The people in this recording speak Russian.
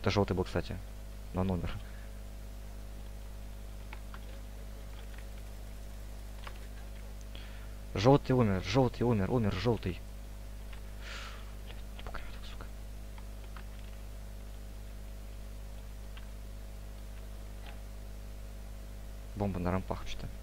Это желтый был, кстати. Но он умер. Желтый умер, желтый умер, умер, желтый. Бомба на рампах что-то.